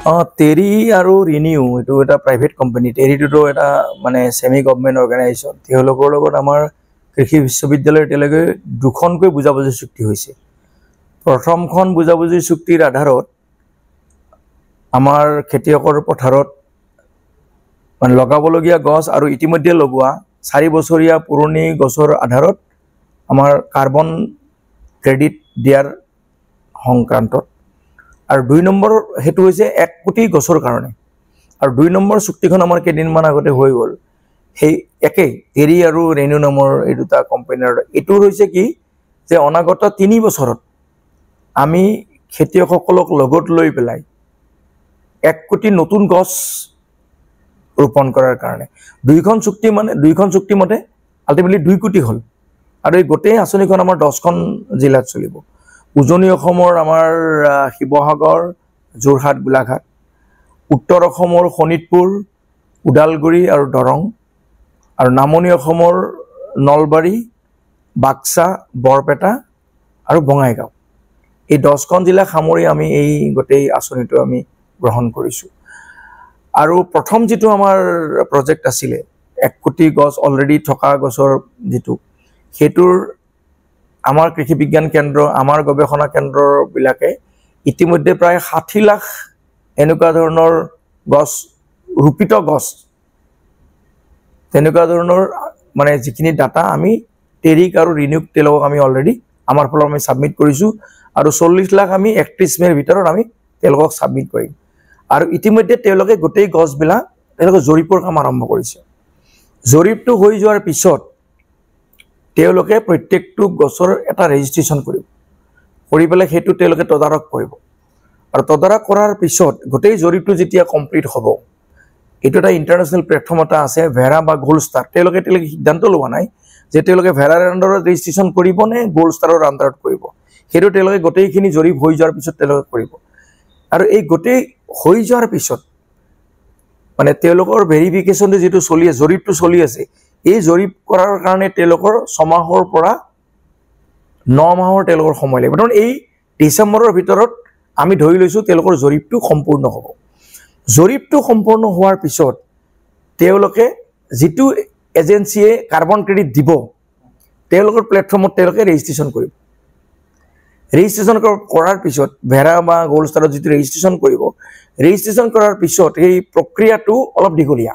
অঁ টেৰি আৰু ৰিনিউ এইটো এটা প্ৰাইভেট কোম্পানী টেৰিটোতো এটা মানে ছেমি গভমেণ্ট অৰ্গেনাইজেশ্যন তেওঁলোকৰ লগত আমাৰ কৃষি বিশ্ববিদ্যালয়ৰ এতিয়ালৈকে দুখনকৈ বুজাবুজি চুক্তি হৈছে। প্ৰথমখন বুজাবুজি চুক্তিৰ আধাৰত আমাৰ খেতিয়কৰ পথাৰত মানে লগাবলগীয়া গছ আৰু ইতিমধ্যে লগোৱা চাৰি বছৰীয়া পুৰণি গছৰ আধাৰত আমাৰ কাৰ্বন ক্ৰেডিট দিয়াৰ সংক্ৰান্তত আৰু দুই নম্বৰ সেইটো হৈছে এক কোটি গছৰ কাৰণে। আৰু দুই নম্বৰ চুক্তিখন আমাৰ কেইদিনমান আগতে হৈ গ'ল। সেই একেই টেৰি আৰু ৰেনু নামৰ এই দুটা কোম্পানীৰ এইটোৰ হৈছে কি যে অনাগত তিনি বছৰত আমি খেতিয়কসকলক লগত লৈ পেলাই এক কোটি নতুন গছ ৰোপণ কৰাৰ কাৰণে। দুইখন চুক্তি মানে দুইখন চুক্তি মতে আল্টিমেটলি দুই কোটি হ'ল। আৰু এই গোটেই আঁচনিখন আমাৰ দহখন জিলাত চলিব। উজনি অসমৰ আমাৰ শিৱসাগৰ যোৰহাট গোলাঘাট উত্তৰ অসমৰ শোণিতপুৰ ওদালগুৰি আৰু দৰং আৰু নামনি অসমৰ নলবাৰী বাক্সা বৰপেটা আৰু বঙাইগাঁও। এই দহখন জিলা সামৰি আমি এই গোটেই আঁচনিটো আমি গ্ৰহণ কৰিছোঁ। আৰু প্ৰথম যিটো আমাৰ প্ৰজেক্ট আছিলে এক কোটি গছ অলৰেডি থকা গছৰ যিটো সেইটোৰ আমাৰ কৃষি বিজ্ঞান কেন্দ্ৰ আমাৰ গৱেষণা কেন্দ্ৰবিলাকে ইতিমধ্যে প্ৰায় ষাঠি লাখ এনেকুৱা ধৰণৰ গছ ৰোপিত গছ তেনেকুৱা ধৰণৰ মানে যিখিনি ডাটা আমি টেৰিক আৰু ৰিনিউক তেওঁলোকক আমি অলৰেডি আমাৰ ফালৰ আমি ছাবমিট কৰিছোঁ আৰু চল্লিছ লাখ আমি একত্ৰিছ মে'ৰ ভিতৰত আমি তেওঁলোকক ছাবমিট কৰিম। আৰু ইতিমধ্যে তেওঁলোকে গোটেই গছবিলাক তেওঁলোকে জৰীপৰ কাম আৰম্ভ কৰিছে। জৰীপটো হৈ যোৱাৰ পিছত তেওঁলোকে প্ৰত্যেকটো গছৰ এটা ৰেজিষ্ট্ৰেশ্যন কৰিব। কৰি পেলাই সেইটো তেওঁলোকে তদাৰক কৰিব। আৰু তদাৰক কৰাৰ পিছত গোটেই জৰীপটো যেতিয়া কমপ্লিট হ'ব এইটো এটা ইণ্টাৰনেশ্যনেল প্লেটফৰ্ম এটা আছে ভেৰা বা গ'ল্ড ষ্টাৰ তেওঁলোকে এতিয়ালৈকে সিদ্ধান্ত লোৱা নাই যে তেওঁলোকে ভেৰাৰ আণ্ডাৰত ৰেজিষ্ট্ৰেশ্যন কৰিব নে গ'ল্ড ষ্টাৰৰ আণ্ডাৰত কৰিব। সেইটো তেওঁলোকে গোটেইখিনি জৰীপ হৈ যোৱাৰ পিছত তেওঁলোকে কৰিব। আৰু এই গোটেই হৈ যোৱাৰ পিছত মানে তেওঁলোকৰ ভেৰিফিকেশ্যনটো যিটো চলি আছে জৰীপটো চলি আছে এই জৰীপ কৰাৰ কাৰণে তেওঁলোকৰ ছমাহৰ পৰা ন মাহৰ তেওঁলোকৰ সময় লাগিব। তাৰমানে এই ডিচেম্বৰৰ ভিতৰত আমি ধৰি লৈছোঁ তেওঁলোকৰ জৰীপটো সম্পূৰ্ণ হ'ব। জৰীপটো সম্পূৰ্ণ হোৱাৰ পিছত তেওঁলোকে যিটো এজেঞ্চিয়ে কাৰ্বন ক্ৰেডিট দিব তেওঁলোকৰ প্লেটফৰ্মত তেওঁলোকে ৰেজিষ্ট্ৰেশ্যন কৰিব। ৰেজিষ্ট্ৰেশ্যন কৰাৰ পিছত ভেৰা বা গ'ল্ড ষ্টাৰত যিটো ৰেজিষ্ট্ৰেশ্যন কৰিব ৰেজিষ্ট্ৰেশ্যন কৰাৰ পিছত সেই প্ৰক্ৰিয়াটো অলপ দীঘলীয়া।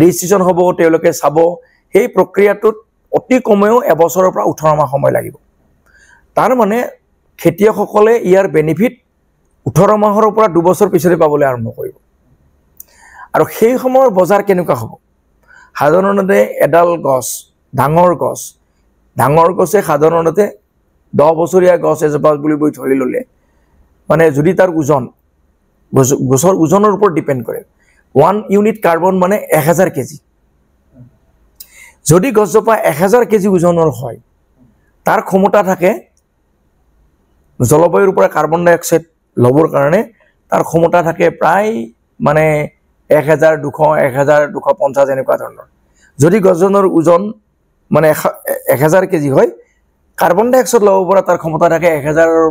ৰেজিষ্ট্ৰেশ্যন হ'ব তেওঁলোকে চাব। সেই প্ৰক্ৰিয়াটোত অতি কমেও এবছৰৰ পৰা ওঠৰ মাহ সময় লাগিব। তাৰ মানে খেতিয়কসকলে ইয়াৰ বেনিফিট ওঠৰ মাহৰ পৰা দুবছৰ পিছতে পাবলৈ আৰম্ভ কৰিব। আৰু সেই সময়ৰ বজাৰ কেনেকুৱা হ'ব? সাধাৰণতে এডাল গছ ডাঙৰ গছ ডাঙৰ গছে সাধাৰণতে দহ বছৰীয়া গছ এজোপা বুলি ধৰি ল'লে মানে যদি তাৰ ওজন গছ গছৰ ওজনৰ ওপৰত ডিপেণ্ড কৰে ওৱান ইউনিট কাৰ্বন মানে এহেজাৰ কেজি। যদি গছজোপা এহেজাৰ কেজি ওজনৰ হয় তাৰ ক্ষমতা থাকে জলবায়ুৰ পৰা কাৰ্বন ডাই অক্সাইড ল'বৰ কাৰণে তাৰ ক্ষমতা থাকে প্ৰায় মানে এক হেজাৰ দুশ এক হেজাৰ দুশ পঞ্চাছ এনেকুৱা ধৰণৰ। যদি গছজনৰ ওজন মানে এক হেজাৰ কেজি হয় কাৰ্বন ডাই অক্সাইড ল'ব পৰা তাৰ ক্ষমতা থাকে এক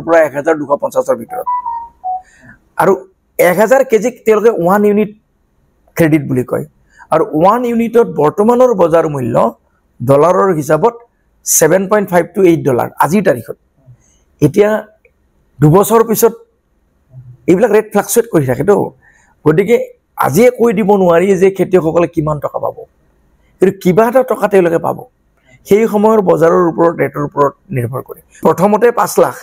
পৰা এক হেজাৰ দুশ পঞ্চাছৰ ভিতৰত। আৰু এক হেজাৰ কেজিক ওৱান ইউনিট ক্ৰেডিট বুলি কয়। আৰু ওৱান ইউনিটত বৰ্তমানৰ বজাৰ মূল্য ডলাৰৰ হিচাপত seven point five two eight dollar আজিৰ তাৰিখত। এতিয়া দুবছৰ পিছত এইবিলাক ৰেট ফ্লাকচুৱেট কৰি থাকেতো। গতিকে আজিয়ে কৈ দিব নোৱাৰি যে খেতিয়কসকলে কিমান টকা পাব। কিন্তু কিবা এটা টকা তেওঁলোকে পাব। সেই সময়ৰ বজাৰৰ ওপৰত ৰেটৰ ওপৰত নিৰ্ভৰ কৰে। প্ৰথমতে পাঁচ লাখ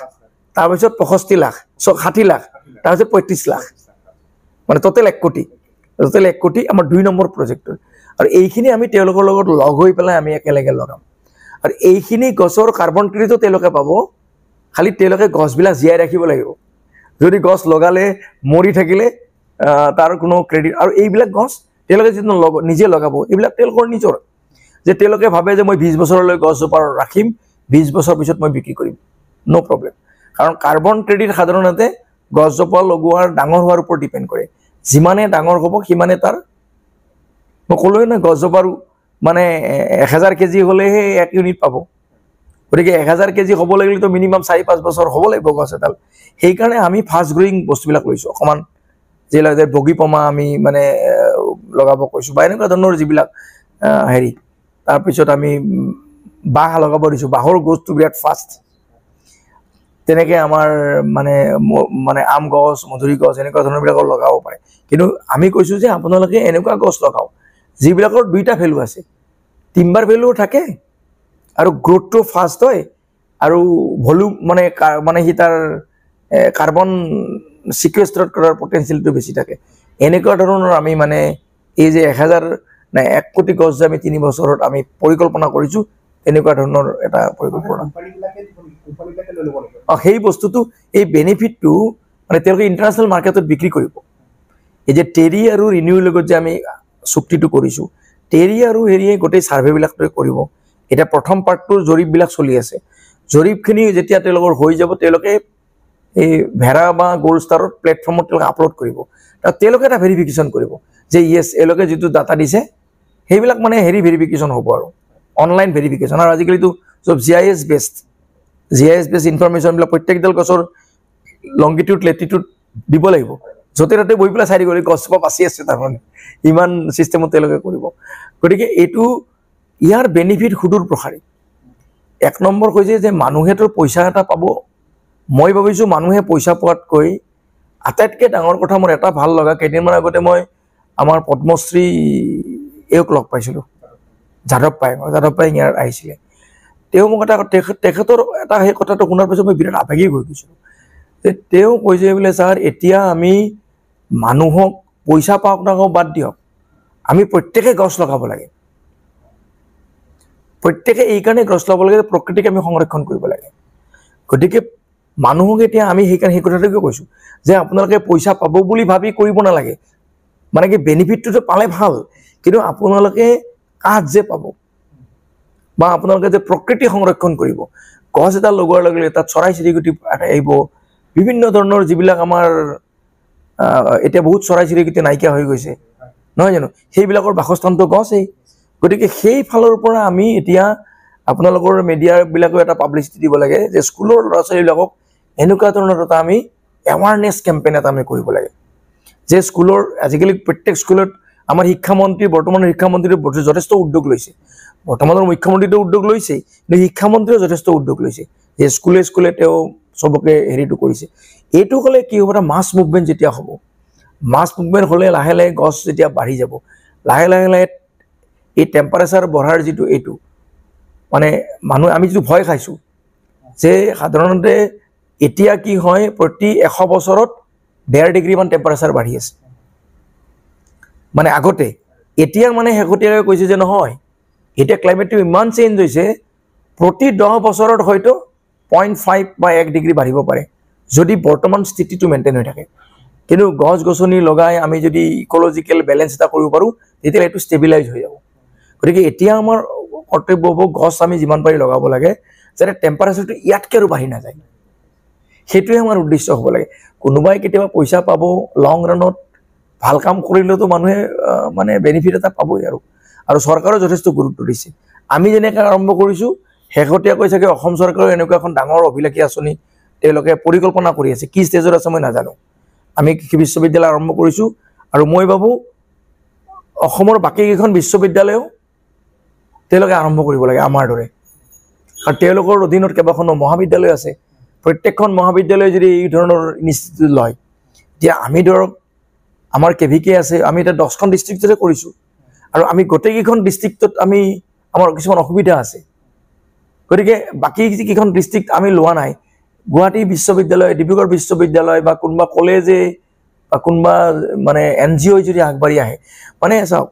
তাৰপিছত পঁয়ষষ্ঠি লাখ ষাঠি লাখ তাৰপিছত পঁয়ত্ৰিছ লাখ। মানে ট'টেল এক কোটি। ট'টেল এক কোটি আমাৰ দুই নম্বৰ প্ৰজেক্টৰ আৰু এইখিনি আমি তেওঁলোকৰ লগত লগ হৈ পেলাই আমি একেলগে লগাম। আৰু এইখিনি গছৰ কাৰ্বন ক্ৰেডিটো তেওঁলোকে পাব। খালি তেওঁলোকে গছবিলাক জীয়াই ৰাখিব লাগিব। যদি গছ লগালে মৰি থাকিলে তাৰ কোনো ক্ৰেডিট আৰু এইবিলাক গছ তেওঁলোকে যিটো লগ নিজে লগাব এইবিলাক তেওঁলোকৰ নিজৰ। যে তেওঁলোকে ভাবে যে মই বিছ বছৰলৈ গছজোপা ৰাখিম বিছ বছৰ পিছত মই বিক্ৰী কৰিম। ন' প্ৰব্লেম কাৰণ কাৰ্বন ক্ৰেডিট সাধাৰণতে গছজোপা লগোৱাৰ ডাঙৰ হোৱাৰ ওপৰত ডিপেণ্ড কৰে। যিমানে ডাঙৰ হ'ব সিমানে তাৰ মই ক'লোৱে নহয় গছজোপাৰ মানে এ- এহেজাৰ কেজি হ'লেহে এক ইউনিট পাব। গতিকে এহেজাৰ কেজি হ'ব লাগিলেতো মিনিমাম চাৰি পাঁচ বছৰ হ'ব লাগিব গছ এডাল। সেইকাৰণে আমি ফাষ্ট গ্ৰয়িং বস্তুবিলাক লৈছোঁ। অকণমান যিবিলাক যে বগীপমা আমি মানে লগাব কৈছোঁ বা এনেকুৱা ধৰণৰ যিবিলাক হেৰি। তাৰপিছত আমি বাঁহ লগাব দিছোঁ। বাঁহৰ গছটো বিৰাট ফাষ্ট তেনেকৈ আমাৰ মানে মানে আম গছ মধুৰি গছ এনেকুৱা ধৰণৰবিলাকৰ লগাব পাৰে। কিন্তু আমি কৈছোঁ যে আপোনালোকে এনেকুৱা গছ লগাওক যিবিলাকৰ দুইটা ভেলু আছে। টিম্বাৰ ভেলু থাকে আৰু গ্ৰ'থটো ফাষ্ট হয় আৰু ভলিউম মানে মানে সি তাৰ কাৰ্বন চিকুৱেষ্ট্ৰেট কৰাৰ পটেঞ্চিয়েলটো বেছি থাকে। এনেকুৱা ধৰণৰ আমি মানে এই যে এহেজাৰ নাই এক কোটি গছ যে আমি তিনি বছৰত আমি পৰিকল্পনা কৰিছোঁ এনেকুৱা ধৰণৰ এটা পৰিকল্পনা। অঁ সেই বস্তুটো এই বেনিফিটটো মানে তেওঁলোকে ইণ্টাৰনেশ্যনেল মাৰ্কেটত বিক্ৰী কৰিব। এই যে টেৰী আৰু ৰিনিউৰ লগত যে আমি চুক্তিটো কৰিছোঁ টেৰী আৰু হেৰিয়ে গোটেই ছাৰ্ভেবিলাক কৰিব। এতিয়া প্ৰথম পাৰ্টটোৰ জৰীপবিলাক চলি আছে। জৰীপখিনি যেতিয়া তেওঁলোকৰ হৈ যাব তেওঁলোকে এই ভেড়া বা গ'ল্ড ষ্টাৰত প্লেটফৰ্মত তেওঁলোকে আপলোড কৰিব। তাত তেওঁলোকে এটা ভেৰিফিকেশ্যন কৰিব যে য়েছ এওঁলোকে যিটো ডাটা দিছে সেইবিলাক মানে হেৰি ভেৰিফিকেশ্যন হ'ব আৰু। অনলাইন ভেৰিফিকেশ্যন আৰু আজিকালিতো চব G I S best G I S base ইনফৰমেশ্যনবিলাক প্ৰত্যেকডাল গছৰ লংগিটিউড লেটিটিউড দিব লাগিব। য'তে ত'তে বহি পেলাই চাই লাগিব গছজোপা বাচি আছে তাৰমানে। ইমান ছিষ্টেমত তেওঁলোকে কৰিব। গতিকে এইটো ইয়াৰ বেনিফিট সুদূৰ প্ৰসাৰী। এক নম্বৰ কৈছে যে মানুহেতো পইচা এটা পাব। মই ভাবিছোঁ মানুহে পইচা পোৱাতকৈ আটাইতকৈ ডাঙৰ কথা মোৰ এটা ভাল লগা কেইদিনমান আগতে মই আমাৰ পদ্মশ্ৰী এওঁক লগ পাইছিলোঁ। যাদৱ পায়েং যাদৱ পায়েং ইয়াৰ আহিছিলে। তেওঁ মোক এটা তেখেত তেখেতৰ এটা সেই কথাটো শুনাৰ পিছত মই বিৰাট আৱেগিক হৈ গৈছিলোঁ। যে তেওঁ কৈছে বোলে ছাৰ এতিয়া আমি মানুহক পইচা পাওক নাপাওক বাদ দিয়ক। আমি প্ৰত্যেকে গছ লগাব লাগে। প্ৰত্যেকে এইকাৰণে গছ লগাব লাগে যে প্ৰকৃতিক আমি সংৰক্ষণ কৰিব লাগে। গতিকে মানুহক এতিয়া আমি সেইকাৰণে সেই কথাটোকে কৈছোঁ? যে আপোনালোকে পইচা পাব বুলি ভাবি কৰিব নালাগে। মানে কি বেনিফিটটোতো পালে ভাল। কিন্তু আপোনালোকে কাঠ যে পাব বা আপোনালোকে যে প্ৰকৃতি সংৰক্ষণ কৰিব গছ এটা লগোৱাৰ লগে লগে তাত চৰাই চিৰিকটি আহিব বিভিন্ন ধৰণৰ যিবিলাক আমাৰ এতিয়া বহুত চৰাই চিৰিকটি নাইকিয়া হৈ গৈছে। নহয় জানো? সেইবিলাকৰ বাসস্থানটো গছেই। গতিকে সেই ফালৰ পৰা আমি এতিয়া আপোনালোকৰ মিডিয়াবিলাকেও এটা পাব্লিচিটি দিব লাগে যে স্কুলৰ ল'ৰা ছোৱালীবিলাকক এনেকুৱা ধৰণৰ এটা আমি এৱাৰনেছ কেম্পেইন এটা আমি কৰিব লাগে। যে স্কুলৰ আজিকালি প্ৰত্যেক স্কুলত আমাৰ শিক্ষামন্ত্ৰী বৰ্তমানৰ শিক্ষামন্ত্ৰীয়ে যথেষ্ট উদ্যোগ লৈছে। বৰ্তমানৰ মুখ্যমন্ত্ৰীটো উদ্যোগ লৈছেই কিন্তু শিক্ষামন্ত্ৰীয়েও যথেষ্ট উদ্যোগ লৈছে। যে স্কুলে স্কুলে তেওঁ চবকে হেৰিটো কৰিছে। এইটো হ'লে কি হ'ব এটা মাছ মুভমেণ্ট যেতিয়া হ'ব মাছ মুভমেণ্ট হ'লে লাহে লাহে গছ যেতিয়া বাঢ়ি যাব লাহে লাহে লাহে এই টেম্পাৰেচাৰ বঢ়াৰ যিটো এইটো মানে মানুহ আমি যিটো ভয় খাইছোঁ যে সাধাৰণতে এতিয়া কি হয় প্ৰতি এশ বছৰত ডেৰ ডিগ্ৰীমান টেম্পাৰেচাৰ বাঢ়ি আছে। মানে আগতে এতিয়া মানে শেহতীয়াকৈ কৈছে যে নহয় এতিয়া ক্লাইমেটটো ইমান চেঞ্জ হৈছে প্ৰতি দহ বছৰত হয়তো পইণ্ট ফাইভ বা এক ডিগ্ৰী বাঢ়িব পাৰে যদি বৰ্তমান স্থিতিটো মেইনটেইন হৈ থাকে। কিন্তু গছ গছনি লগাই আমি যদি ইক'লজিকেল বেলেঞ্চ এটা কৰিব পাৰোঁ তেতিয়াহ'লে এইটো ষ্টেবিলাইজ হৈ যাব। গতিকে এতিয়া আমাৰ কৰ্তব্য হ'ব গছ আমি যিমান পাৰি লগাব লাগে যাতে টেম্পাৰেচাৰটো ইয়াতকৈ আৰু বাঢ়ি নাযায়। সেইটোৱে আমাৰ উদ্দেশ্য হ'ব লাগে। কোনোবাই কেতিয়াবা পইচা পাব লং ৰাণত ভাল কাম কৰিলেতো মানুহে মানে বেনিফিট এটা পাবই আৰু। আৰু চৰকাৰেও যথেষ্ট গুৰুত্ব দিছে। আমি যেনেকৈ আৰম্ভ কৰিছোঁ শেহতীয়াকৈ চাগে অসম চৰকাৰেও এনেকুৱা এখন ডাঙৰ অভিলাষী আঁচনি তেওঁলোকে পৰিকল্পনা কৰি আছে। কি ষ্টেজত আছে মই নাজানো। আমি কৃষি বিশ্ববিদ্যালয় আৰম্ভ কৰিছোঁ আৰু মই ভাবোঁ অসমৰ বাকীকেইখন বিশ্ববিদ্যালয়েও তেওঁলোকে আৰম্ভ কৰিব লাগে আমাৰ দৰে। আৰু তেওঁলোকৰ অধীনত কেইবাখনো মহাবিদ্যালয় আছে। প্ৰত্যেকখন মহাবিদ্যালয়ে যদি এই ধৰণৰ ইনষ্টিটিউট লয় এতিয়া আমি ধৰক আমাৰ কে ভি কে আছে আমি এতিয়া দহখন ডিষ্ট্ৰিক্টতে কৰিছোঁ। আৰু আমি গোটেইকেইখন ডিষ্ট্ৰিক্টত আমি আমাৰ কিছুমান অসুবিধা আছে। গতিকে বাকী যিকেইখন ডিষ্ট্ৰিক্ট আমি লোৱা নাই গুৱাহাটী বিশ্ববিদ্যালয় ডিব্ৰুগড় বিশ্ববিদ্যালয় বা কোনোবা কলেজে বা কোনোবা মানে এন জি অ'ই যদি আগবাঢ়ি আহে মানে চাওক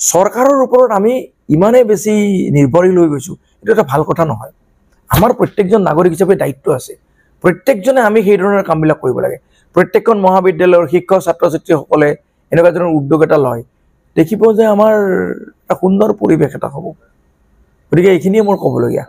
চৰকাৰৰ ওপৰত আমি ইমানেই বেছি নিৰ্ভৰশীল হৈ গৈছোঁ এইটো এটা ভাল কথা নহয়। আমাৰ প্ৰত্যেকজন নাগৰিক হিচাপে দায়িত্ব আছে। প্ৰত্যেকজনে আমি সেই ধৰণৰ কামবিলাক কৰিব লাগে। প্ৰত্যেকখন মহাবিদ্যালয়ৰ শিক্ষক ছাত্ৰ ছাত্ৰীসকলে এনেকুৱা ধৰণৰ উদ্যোগ এটা লয়। দেখিব যে আমাৰ এটা সুন্দৰ পৰিৱেশ এটা হ'ব। গতিকে এইখিনিয়ে মোৰ ক'বলগীয়া।